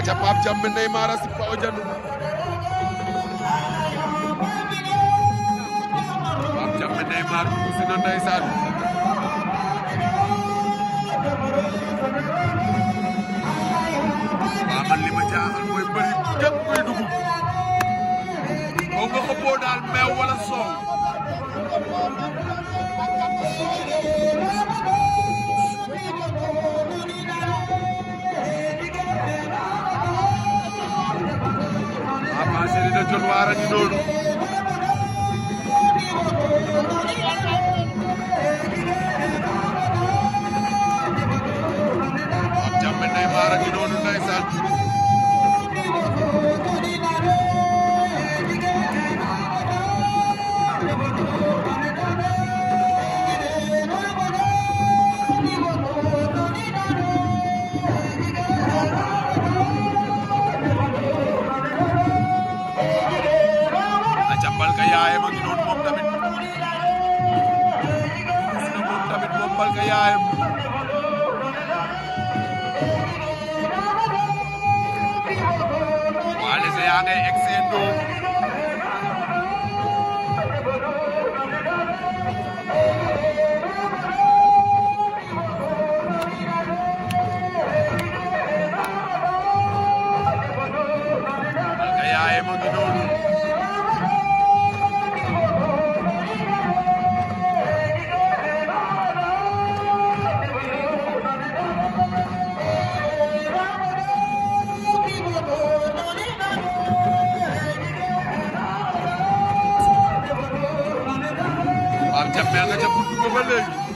aca Pape Diamé Neymar a sipa o jandu Pape Diamé Neymar si na ndeysaan. Waa man li ma jaaxal mooy bëri képp kuy dugg. Boo nga xëppoo daal meew wala soow. Massiré de Dionewar a ngi noonu jàmbal ka yaayam a ngi noonu moom tamit gis na moom tamit moom bal ka yaayam jàppee nga ca buntu ba ba.